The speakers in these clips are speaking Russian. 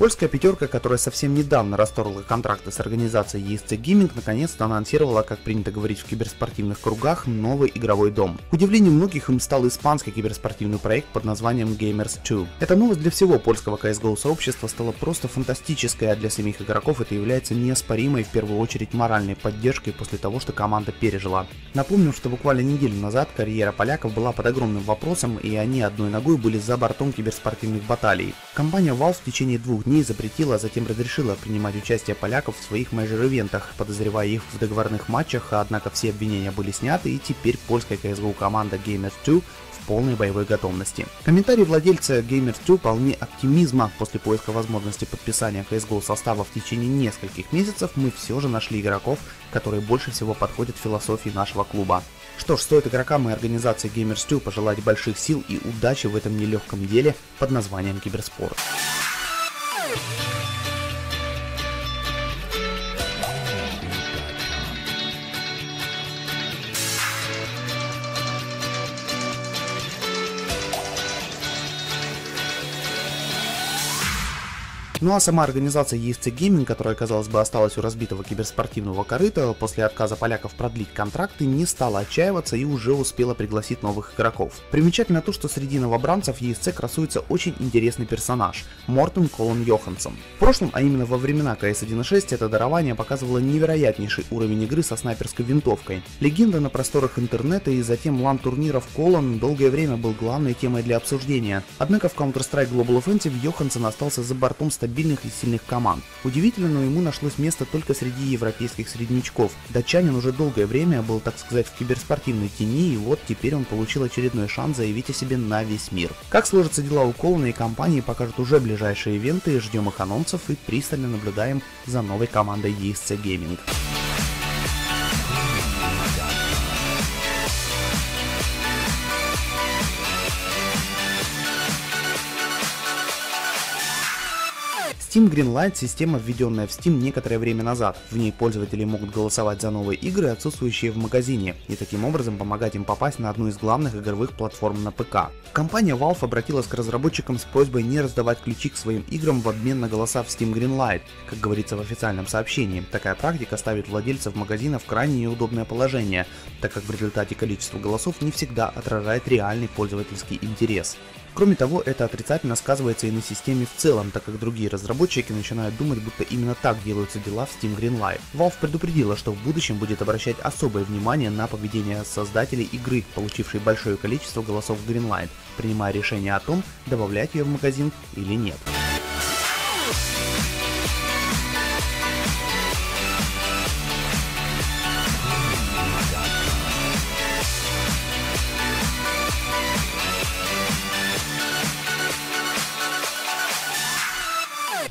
Польская пятерка, которая совсем недавно расторгла контракты с организацией ESC Gaming, наконец-то анонсировала, как принято говорить в киберспортивных кругах, новый игровой дом. К удивлению многих им стал испанский киберспортивный проект под названием Gamers 2. Эта новость для всего польского CSGO сообщества стала просто фантастической, а для самих игроков это является неоспоримой в первую очередь моральной поддержкой после того, что команда пережила. Напомню, что буквально неделю назад карьера поляков была под огромным вопросом, и они одной ногой были за бортом киберспортивных баталий. Компания Valve в течение двух дней запретила, а затем разрешила принимать участие поляков в своих мейджор-ивентах, подозревая их в договорных матчах, однако все обвинения были сняты и теперь польская CSGO команда Gamers 2 в полной боевой готовности. Комментарии владельца Gamers 2 полны оптимизма. После поиска возможности подписания CSGO состава в течение нескольких месяцев мы все же нашли игроков, которые больше всего подходят философии нашего клуба. Что ж, стоит игрокам и организации Gamers 2 пожелать больших сил и удачи в этом нелегком деле под названием киберспорт. Ну а сама организация ESC Gaming, которая, казалось бы, осталась у разбитого киберспортивного корыта, после отказа поляков продлить контракты, не стала отчаиваться и уже успела пригласить новых игроков. Примечательно то, что среди новобранцев ESC красуется очень интересный персонаж – Мортен Колон Йоханссон. В прошлом, а именно во времена CS 1.6, это дарование показывало невероятнейший уровень игры со снайперской винтовкой. Легенда на просторах интернета и затем лан-турниров Колон долгое время был главной темой для обсуждения. Однако в Counter-Strike Global Offensive Йоханссон остался за бортом стабильности стабильных и сильных команд. Удивительно, но ему нашлось место только среди европейских среднячков. Датчанин уже долгое время был, так сказать, в киберспортивной тени, и вот теперь он получил очередной шанс заявить о себе на весь мир. Как сложатся дела у Колана и компании, покажут уже ближайшие ивенты, ждем их анонсов и пристально наблюдаем за новой командой ESC Gaming. Steam Greenlight – система, введенная в Steam некоторое время назад. В ней пользователи могут голосовать за новые игры, отсутствующие в магазине, и таким образом помогать им попасть на одну из главных игровых платформ на ПК. Компания Valve обратилась к разработчикам с просьбой не раздавать ключи к своим играм в обмен на голоса в Steam Greenlight. Как говорится в официальном сообщении, такая практика ставит владельцев магазина в крайне неудобное положение, так как в результате количество голосов не всегда отражает реальный пользовательский интерес. Кроме того, это отрицательно сказывается и на системе в целом, так как другие разработчики начинают думать, будто именно так делаются дела в Steam Greenlight. Valve предупредила, что в будущем будет обращать особое внимание на поведение создателей игры, получившей большое количество голосов в Greenlight, принимая решение о том, добавлять ее в магазин или нет.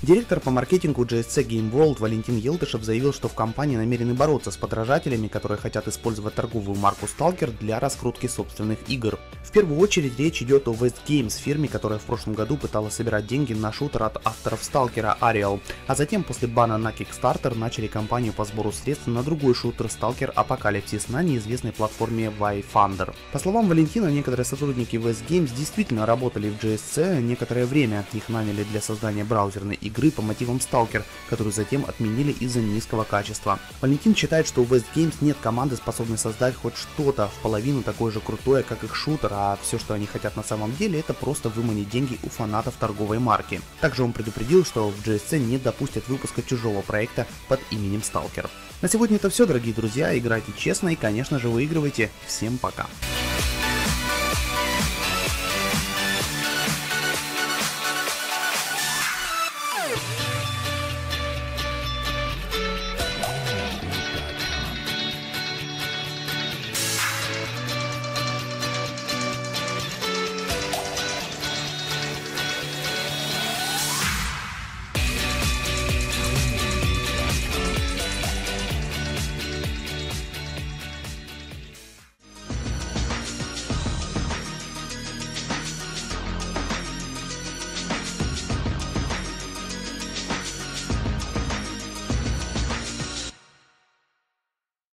Директор по маркетингу GSC Game World Валентин Елдышев заявил, что в компании намерены бороться с подражателями, которые хотят использовать торговую марку Stalker для раскрутки собственных игр. В первую очередь речь идет о West Games, фирме, которая в прошлом году пыталась собирать деньги на шутер от авторов Stalker Ariel, а затем после бана на Kickstarter начали кампанию по сбору средств на другой шутер Stalker Apocalypse на неизвестной платформе YFunder. По словам Валентина, некоторые сотрудники West Games действительно работали в GSC некоторое время, их наняли для создания браузерной игры игры по мотивам Stalker, которую затем отменили из-за низкого качества. Валентин считает, что у West Games нет команды, способной создать хоть что-то в половину такое же крутое, как их шутер, а все, что они хотят на самом деле, это просто выманить деньги у фанатов торговой марки. Также он предупредил, что в GSC не допустят выпуска чужого проекта под именем Stalker. На сегодня это все, дорогие друзья, играйте честно и, конечно же, выигрывайте. Всем пока!